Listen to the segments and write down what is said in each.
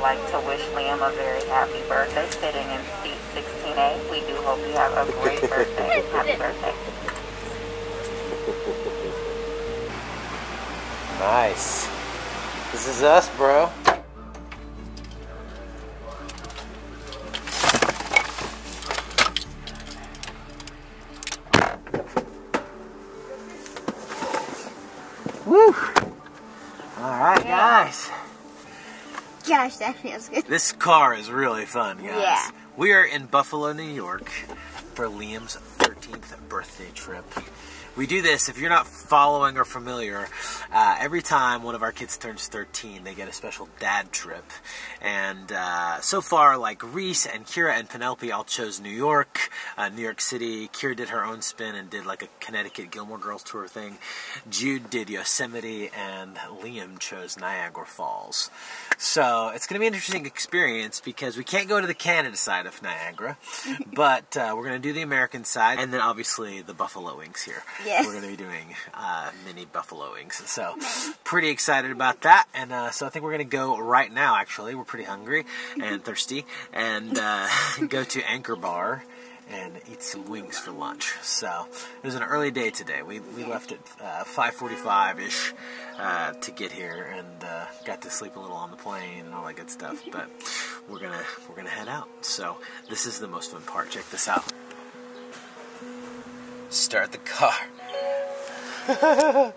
would like to wish Liam a very happy birthday sitting in seat 16A. We do hope you have a great birthday. Happy birthday. Nice. This is us, bro. Gosh, feels good. This car is really fun, guys. Yeah. We are in Buffalo, New York for Liam's 13th birthday trip. We do this, if you're not following or familiar, uh, every time one of our kids turns 13, they get a special dad trip. And uh, so far, like Reese and Kira and Penelope all chose New York, uh, New York City. Kira did her own spin and did like a Connecticut Gilmore Girls tour thing. Jude did Yosemite, and Liam chose Niagara Falls. So it's going to be an interesting experience because we can't go to the Canada side of Niagara, but uh, we're going to do the American side, and then obviously the Buffalo Wings here. Yes. We're going to be doing uh, mini Buffalo Wings. So pretty excited about that, and uh, so I think we're going to go right now. Actually, we're pretty hungry and thirsty, and uh, go to Anchor Bar and eat some wings for lunch. So it was an early day today. We, we left at uh, 5:45 ish uh, to get here, and uh, got to sleep a little on the plane and all that good stuff. But we're gonna we're gonna head out. So this is the most fun part. Check this out. Start the car.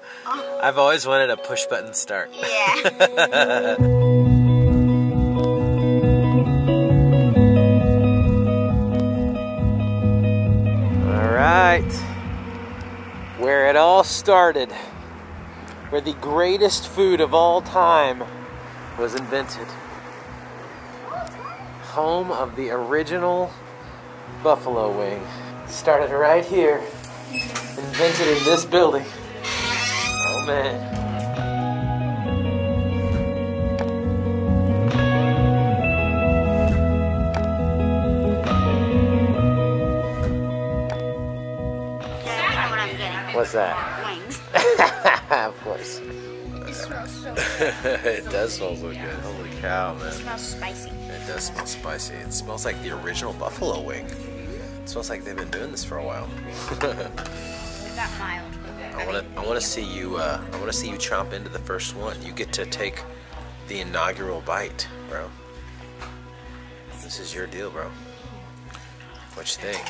I've always wanted a push button start. Yeah. All right. Where it all started, where the greatest food of all time was invented. Home of the original buffalo wing. Started right here. Invented in this building. Oh man. That's what I'm getting. What's that? Wings. of course. It smells so it does smell so good. Holy cow, man. It smells spicy. It does smell spicy. It smells like the original buffalo wing. It smells like they've been doing this for a while. I want to. I want to see you. Uh, I want to see you chomp into the first one. You get to take the inaugural bite, bro. This is your deal, bro. What you think?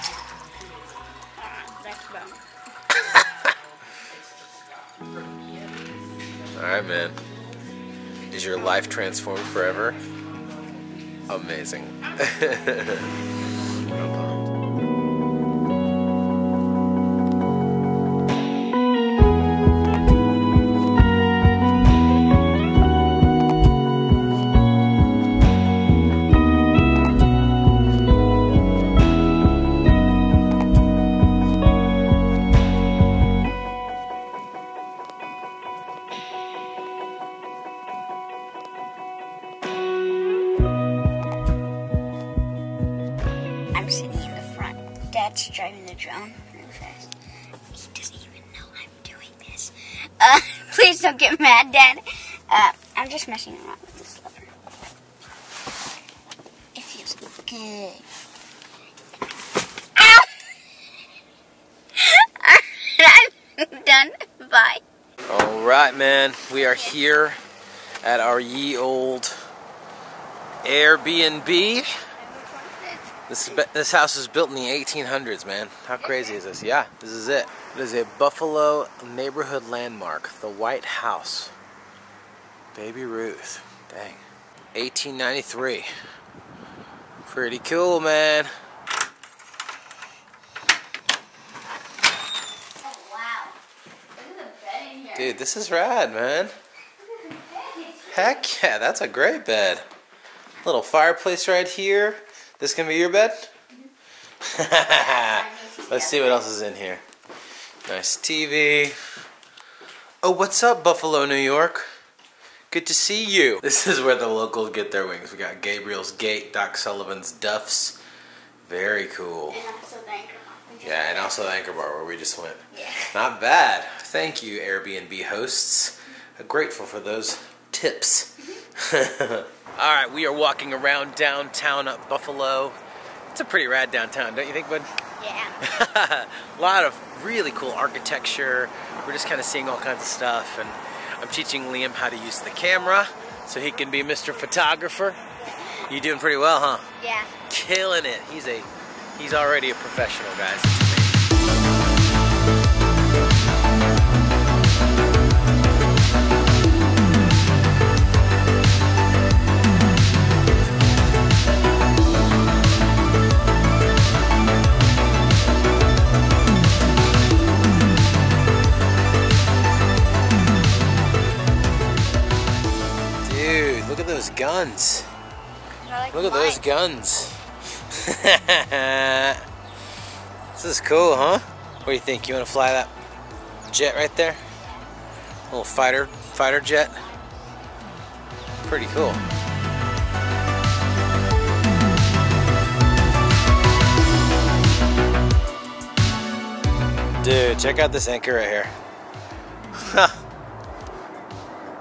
All right, man. Is your life transformed forever? Amazing. Dad's driving the drone really fast. He doesn't even know I'm doing this. Uh, please don't get mad, Dad. Uh, I'm just messing around with this lever. It feels good. I'm done. Bye. All right, man. We are here at our ye old Airbnb. This is, this house was built in the 1800s, man. How crazy is this? Yeah, this is it. It is a Buffalo neighborhood landmark, the White House. Baby Ruth. Dang. 1893. Pretty cool, man. Oh, wow. Look at the bed in here. Dude, this is rad, man. Heck yeah, that's a great bed. Little fireplace right here. This can be your bed? Let's see what else is in here. Nice TV. Oh, what's up, Buffalo, New York? Good to see you. This is where the locals get their wings. We got Gabriel's Gate, Doc Sullivan's Duffs. Very cool. And also the anchor bar. Yeah, and also the Anchor Bar where we just went. Yeah. Not bad. Thank you, Airbnb hosts. Uh, Grateful for those tips. All right, we are walking around downtown Buffalo. It's a pretty rad downtown, don't you think, bud? Yeah. a lot of really cool architecture. We're just kind of seeing all kinds of stuff, and I'm teaching Liam how to use the camera so he can be Mr. Photographer. You doing pretty well, huh? Yeah. Killing it. He's a he's already a professional, guys. Guns. Like Look at mine. those guns. this is cool, huh? What do you think? You want to fly that jet right there? little fighter fighter jet. Pretty cool. Dude, check out this anchor right here.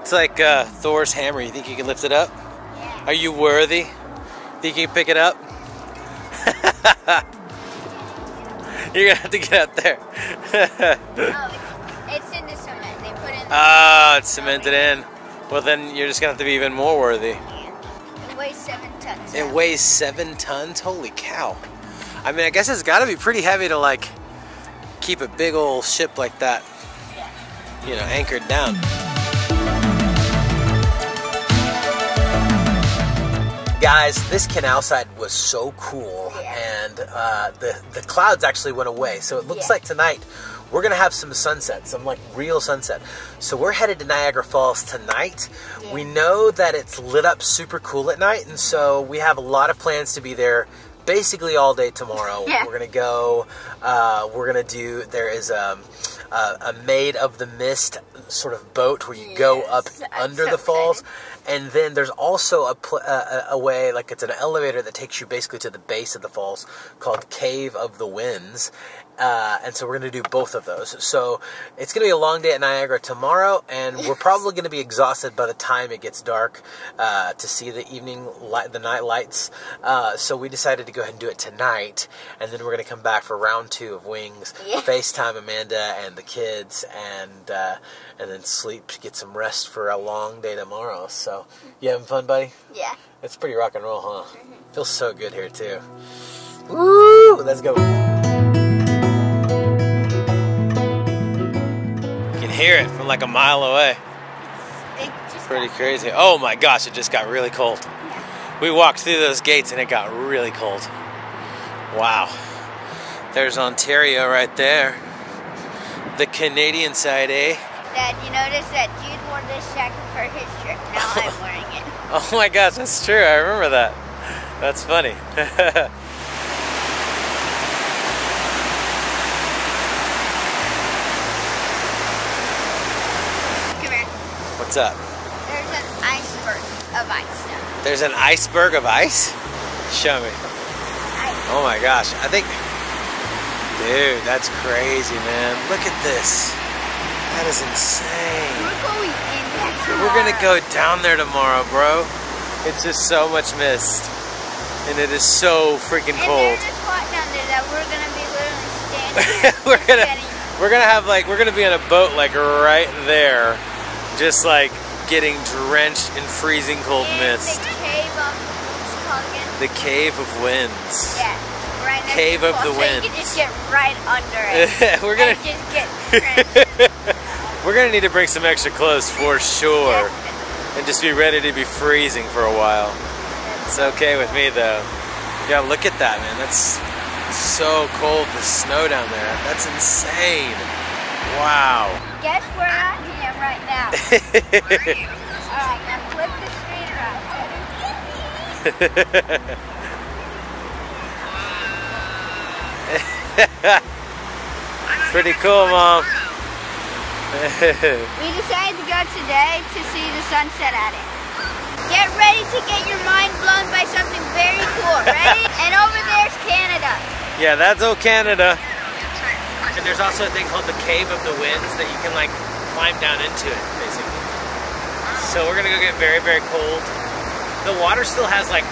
it's like uh, Thor's hammer. You think you can lift it up? Are you worthy? Think you can pick it up? You're gonna have to get out there. Oh, it's, it's in the cement. They put in. Ah, it's cemented in. Well, then you're just gonna have to be even more worthy. It weighs seven tons. It weighs seven tons. Holy cow! I mean, I guess it's got to be pretty heavy to like keep a big old ship like that, Yeah. you know, anchored down. Guys, this canal side was so cool, Yeah. and uh, the the clouds actually went away. So it looks Yeah. like tonight we're gonna have some sunset, some like real sunset. So we're headed to Niagara Falls tonight. Yeah. We know that it's lit up super cool at night, and so we have a lot of plans to be there. Basically all day tomorrow. Yeah. We're gonna go. Uh, we're gonna do. There is um, Uh, a, a Maid of the Mist sort of boat where you go up Yes, I'm under so the falls. excited. And then there's also a, pl- uh, a, a way, like it's an elevator that takes you basically to the base of the falls called Cave of the Winds. Uh, and so we're going to do both of those. So it's going to be a long day at Niagara tomorrow, and we're probably going to be exhausted by the time it gets dark uh, to see the evening light, the night lights. Uh, so we decided to go ahead and do it tonight, and then we're going to come back for round two of Wings, Yeah. FaceTime Amanda and the kids, and uh, and then sleep to get some rest for a long day tomorrow. So you having fun, buddy? Yeah. It's pretty rock and roll, huh? Feels so good here too. Woo! Let's go. Hear it from like a mile away. Pretty crazy. Oh my gosh, it just got really cold. We walked through those gates and it got really cold. Wow. There's Ontario right there. The Canadian side, eh? Dad, you notice that Jude wore this jacket for his trip. Now I'm wearing it. Oh my gosh, that's true. I remember that. That's funny. Come here. What's up? There's an iceberg of ice now. There's an iceberg of ice? Show me. Ice. Oh my gosh. I think. Dude, that's crazy, man. Look at this. That is insane. We're going in there We're gonna go down there tomorrow, bro. It's just so much mist. And it is so freaking And cold. there's a spot down there that we're gonna be literally standing we're gonna we're gonna have like we're gonna be on a boat like right there. Just like getting drenched in freezing cold mist. the cave of what's it called again? The Cave of Winds. Yeah, right Cave of the so Winds. you can just get right under it. we're gonna just get we're gonna need to bring some extra clothes for sure. And just be ready to be freezing for a while. It's okay with me though. Yeah, look at that, man. That's so cold. The snow down there. That's insane. Wow. Guess where right now. Alright, now flip the screen around. Pretty cool, mom. We decided to go today to see the sunset at it. Get ready to get your mind blown by something very cool. Ready? and over there's Canada. yeah, that's old Canada. And there's also a thing called the Cave of the Winds that you can like climb down into it, basically. So we're gonna go get very, very cold. The water still has like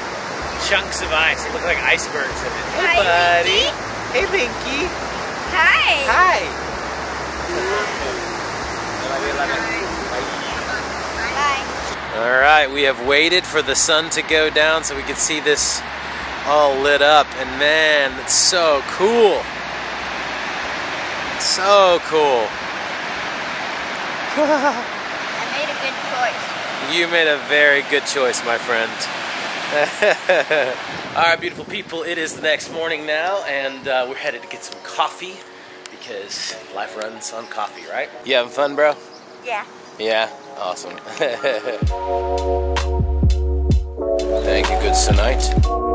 chunks of ice. It looks like icebergs in it. Hey, Hi, buddy. Linky. Hey, Linky. Hi. Hi. Bye. All right, we have waited for the sun to go down so we can see this all lit up. And man, it's so cool. So cool. I made a good choice. You made a very good choice, my friend. All right, beautiful people, it is the next morning now, and uh, we're headed to get some coffee because life runs on coffee, right? You having fun, bro? Yeah. Yeah, awesome. Thank you, good tonight.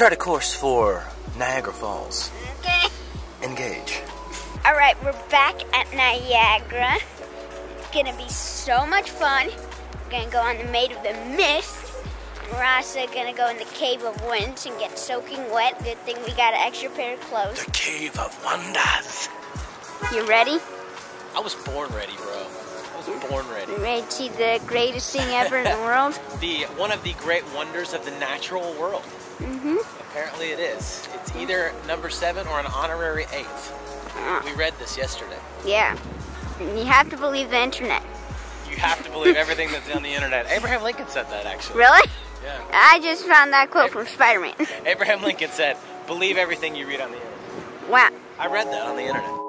Chart a course for Niagara Falls. Okay. Engage. All right, we're back at Niagara. It's gonna be so much fun. We're gonna go on the Maid of the Mist. We're also gonna go in the Cave of Winds and get soaking wet. Good thing we got an extra pair of clothes. The Cave of Wonders. You ready? I was born ready, bro. I was born ready. You ready to see the greatest thing ever in the world? The one of the great wonders of the natural world. Mm-hmm. Apparently, it is. It's either number seven or an honorary eighth. We read this yesterday. Yeah. You have to believe the internet. You have to believe everything that's on the internet. Abraham Lincoln said that, actually. Really? Yeah. I just found that quote from Spider-Man. Abraham Lincoln said, "Believe everything you read on the internet." wow. I read that on the internet.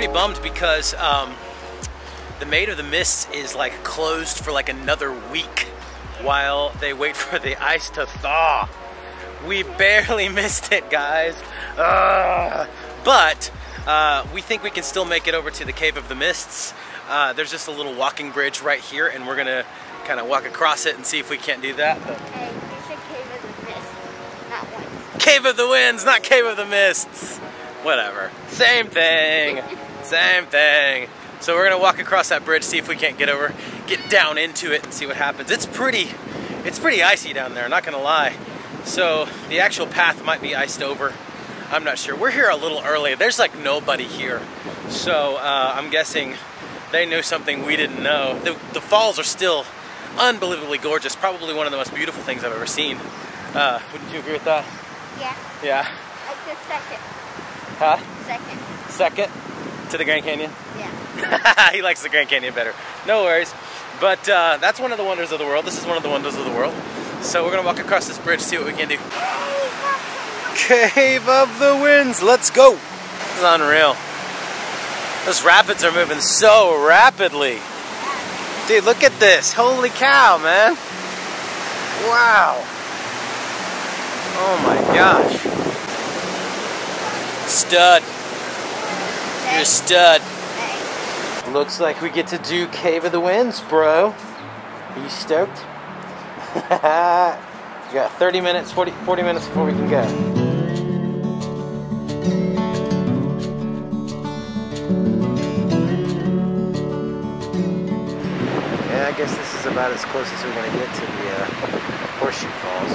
Pretty bummed because um, the Maid of the Mists is like closed for like another week while they wait for the ice to thaw. We barely missed it, guys. Ugh. But uh, we think we can still make it over to the Cave of the Mists. Uh, there's just a little walking bridge right here, and we're gonna kind of walk across it and see if we can't do that. But Hey, you said Cave of the Mist, not one. Cave of the Winds, not Cave of the Mists. Whatever. Same thing. Same thing. So we're gonna walk across that bridge, see if we can't get over, get down into it, and see what happens. It's pretty, it's pretty icy down there. Not gonna lie. So the actual path might be iced over. I'm not sure. We're here a little early. There's like nobody here, so uh, I'm guessing they knew something we didn't know. The, the falls are still unbelievably gorgeous. Probably one of the most beautiful things I've ever seen. Uh, wouldn't you agree with that? Yeah, Yeah. like the second. Huh? Second. Second to the Grand Canyon. Yeah. he likes the Grand Canyon better. No worries. But uh, that's one of the wonders of the world. This is one of the wonders of the world. So we're gonna walk across this bridge, see what we can do. Cave of the Winds, let's go. This is unreal. Those rapids are moving so rapidly. Dude, look at this. Holy cow, man. Wow. Oh my gosh. Stud. You're a stud. Looks like we get to do Cave of the Winds, bro. Are you stoked? we got 30 minutes, 40, 40 minutes before we can go. Yeah, I guess this is about as close as we're gonna get to the uh, Horseshoe Falls.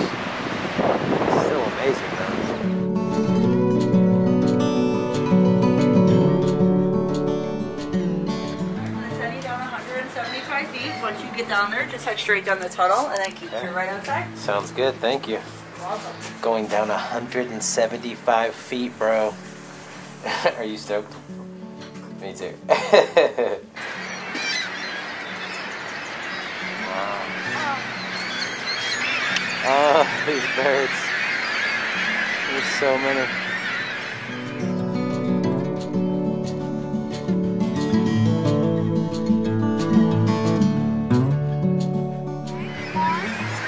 It's Still amazing though. Get down there, just head straight down the tunnel and then keep Okay. right outside. Sounds good, thank you. Welcome. Going down 175 feet, bro. Are you stoked? Me too. wow. Oh, these birds. There's so many.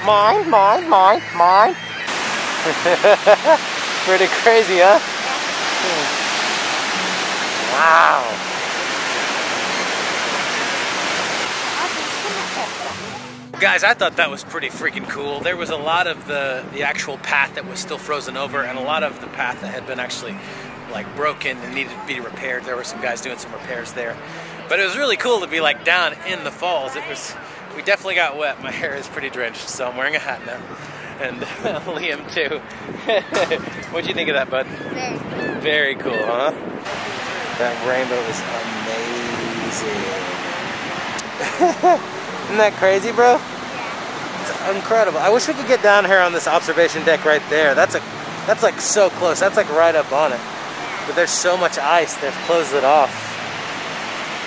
Mine, mine, mine, mine. Pretty crazy, huh? Hmm. Wow. Guys, I thought that was pretty freaking cool. There was a lot of the, the actual path that was still frozen over and a lot of the path that had been actually like broken and needed to be repaired. There were some guys doing some repairs there. But it was really cool to be like down in the falls. It was we definitely got wet. My hair is pretty drenched, so I'm wearing a hat now. And Liam too. What do you think of that, bud? Very Very cool, huh? That rainbow is amazing. Isn't that crazy, bro? Yeah. It's incredible. I wish we could get down here on this observation deck right there. That's a that's like so close. That's like right up on it. But there's so much ice, they've closed it off.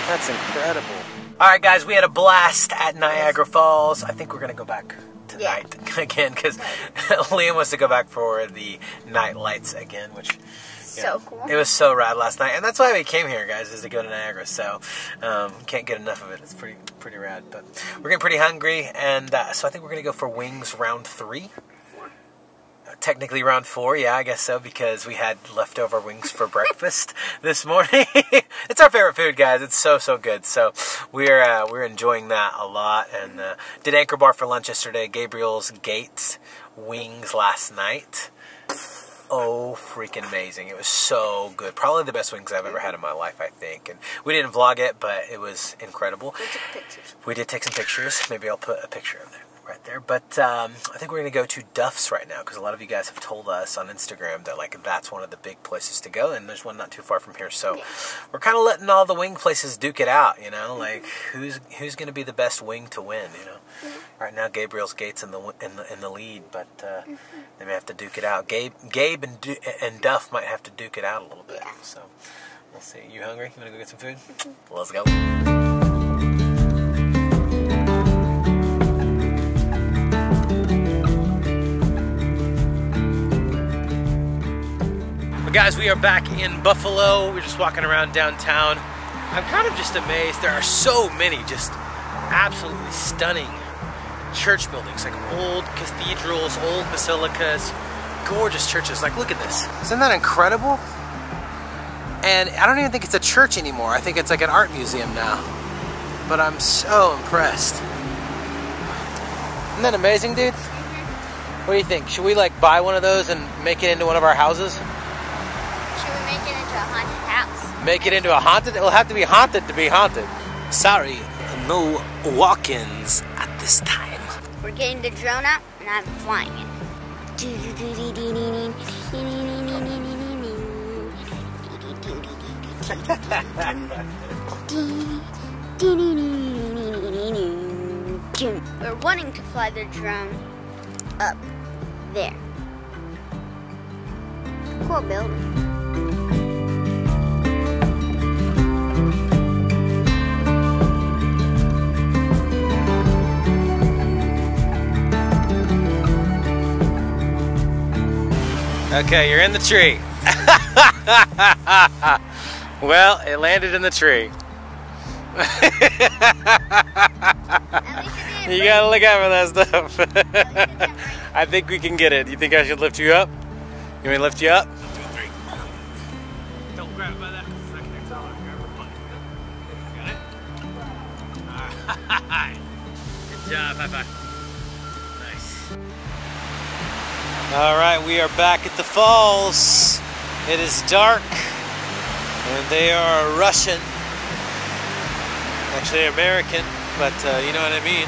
That's incredible. All right, guys, we had a blast at Niagara Falls. I think we're gonna go back tonight again because Liam wants to go back for the night lights again, which so yeah. cool. It was so rad last night, and that's why we came here, guys, is to go to Niagara. So um, can't get enough of it. It's pretty pretty rad. But we're getting pretty hungry, and uh, so I think we're gonna go for wings round three. Technically round four, yeah, I guess so, because we had leftover wings for breakfast this morning. it's our favorite food, guys. It's so so good. So we're uh, we're enjoying that a lot, and uh, did Anchor Bar for lunch yesterday. Gabriel's Gates wings last night oh freaking amazing. It was so good. Probably the best wings I've ever had in my life, I think. And we didn't vlog it, but it was incredible. We took pictures. We did take some pictures. Maybe I'll put a picture of it right there. But um, I think we're going to go to Duff's right now because a lot of you guys have told us on Instagram that like that's one of the big places to go, and there's one not too far from here. So we're kind of letting all the wing places duke it out. You know, like who's who's going to be the best wing to win? You know. Right now, Gabriel's Gates in the in the, in the lead, but uh, they may have to duke it out. Gabe, Gabe and du- and Duff might have to duke it out a little bit. Yeah. So we'll see. You hungry? You want to go get some food? Let's go. Guys, we are back in Buffalo. We're just walking around downtown. I'm kind of just amazed. There are so many just absolutely stunning church buildings, like old cathedrals, old basilicas, gorgeous churches. Like, look at this. Isn't that incredible? And I don't even think it's a church anymore. I think it's like an art museum now. But I'm so impressed. Isn't that amazing, dude? What do you think? Should we like buy one of those and make it into one of our houses? Should we make it into a haunted house? Make it into a haunted? It'll have to be haunted to be haunted. Sorry, no walk-ins at this time. We're getting the drone out and I'm flying it. We're wanting to fly the drone up there. Cool building. Okay, you're in the tree. well, it landed in the tree. At least it didn't You gotta look out for that stuff. I think we can get it. You think I should lift you up? You want me to lift you up? Two, three. Don't grab by that because it's not connected. Grab her butt. Got it? Alright. Good job. High five. Alright, we are back at the falls. It is dark. And they are Russian. Actually American, but uh, you know what I mean.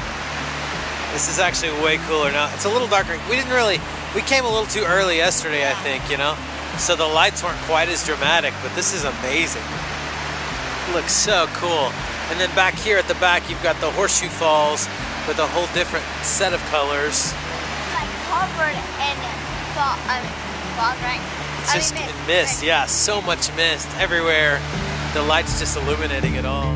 This is actually way cooler now. It's a little darker. We didn't really, we came a little too early yesterday, I think, you know? So the lights weren't quite as dramatic, but this is amazing. looks so cool. And then back here at the back, you've got the Horseshoe Falls with a whole different set of colors. Like covered in fog, I mean, fog, right? It's I just mean, mist, mist, yeah, so much mist everywhere. The lights just illuminating it all.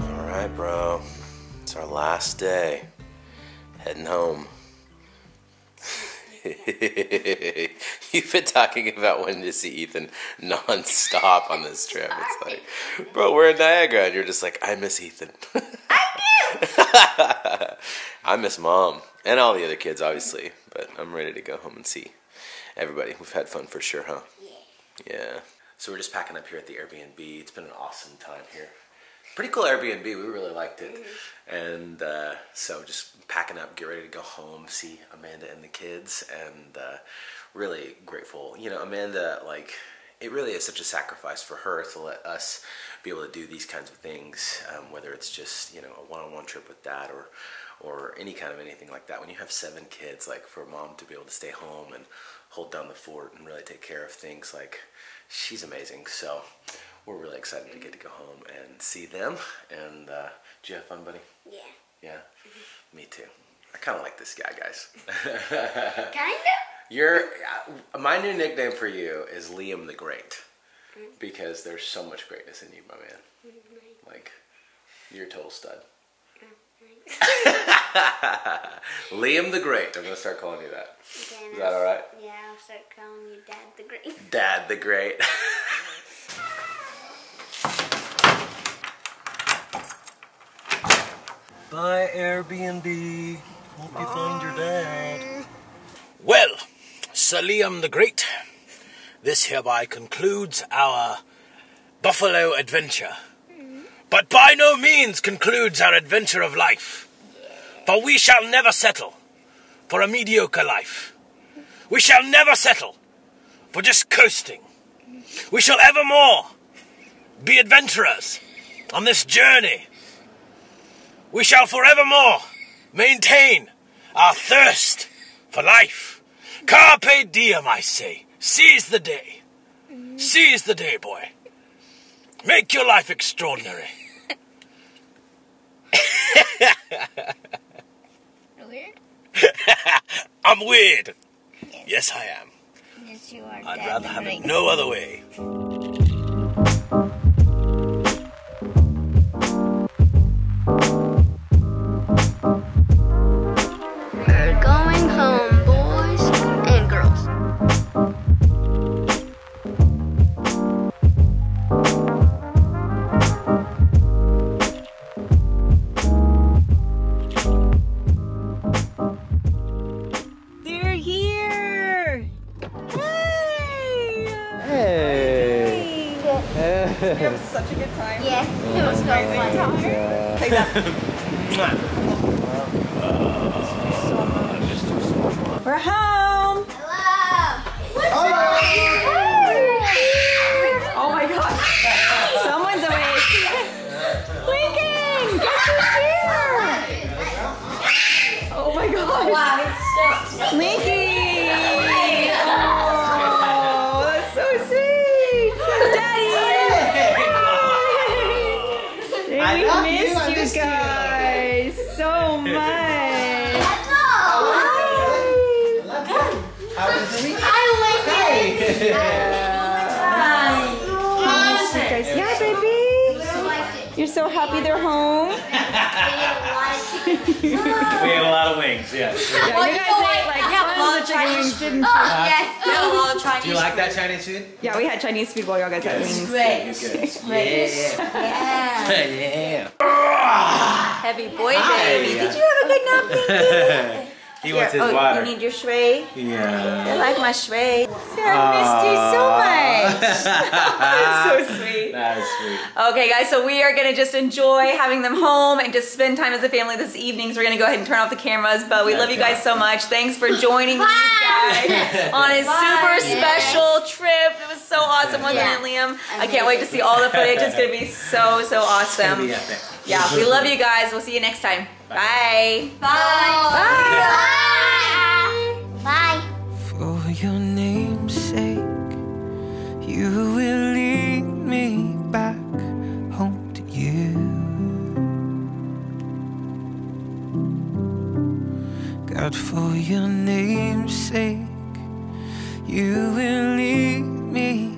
All right, bro. It's our last day. Heading home. You've been talking about wanting to see Ethan non-stop on this trip. It's like, bro, we're in Niagara, and you're just like, I miss Ethan. I do. I miss mom and all the other kids, obviously, but I'm ready to go home and see everybody. We've had fun for sure, huh? Yeah. Yeah. So we're just packing up here at the Airbnb. It's been an awesome time here. Pretty cool Airbnb. We really liked it. And uh, so just packing up, get ready to go home, see Amanda and the kids, and uh, really grateful. You know, Amanda, like, it really is such a sacrifice for her to let us be able to do these kinds of things, um, whether it's just, you know, a one-on-one trip with dad or or any kind of anything like that. When you have seven kids, like for a mom to be able to stay home and hold down the fort and really take care of things, like she's amazing. So we're really excited to get to go home and see them. And uh, did you have fun, buddy? Yeah. Yeah, me too. I kind of like this guy, guys. kind of. Your, uh, my new nickname for you is Liam the Great, because there's so much greatness in you, my man. Like, you're a total stud. Liam the Great. I'm gonna start calling you that. Is that all right? Yeah, I'll start calling you Dad the Great. Dad the Great. Bye, Airbnb. Hope you find your dad. Well, Sir Liam the Great, this hereby concludes our buffalo adventure. But by no means concludes our adventure of life. For we shall never settle for a mediocre life. We shall never settle for just coasting. We shall evermore be adventurers on this journey. We shall forevermore maintain our thirst for life. Carpe diem, I say. Seize the day. Seize the day, boy. Make your life extraordinary. Weird? I'm weird. Yes, I am. Yes, you are I'd rather have it no other way. Linky! Oh, that's so sweet! Daddy! we missed you guys so happy they're home. We had a lot of wings, yes. Yeah, you guys ate like tons of chicken wings, didn't oh, you? Do you like that Chinese food? Yeah, we had Chinese food while y'all guys had wings. Yeah. Heavy boy baby. Did you have a good nap? he wants his oh, water. you need your shui? yeah. I like my shui. I missed you so much. That is so sweet. That is sweet. Okay, guys, so we are gonna just enjoy having them home and just spend time as a family this evening. So we're gonna go ahead and turn off the cameras, but we love you guys so much. Thanks for joining these guys on a super special trip. It was so awesome, wasn't Yeah. it, Liam? I can't wait to see all the footage. It's gonna be so, so awesome. Be epic. Yeah, we love you guys. We'll see you next time. Bye. Bye. Bye. Bye. For your name's sake, you will lead me back home to you. God, for your name's sake, you will lead me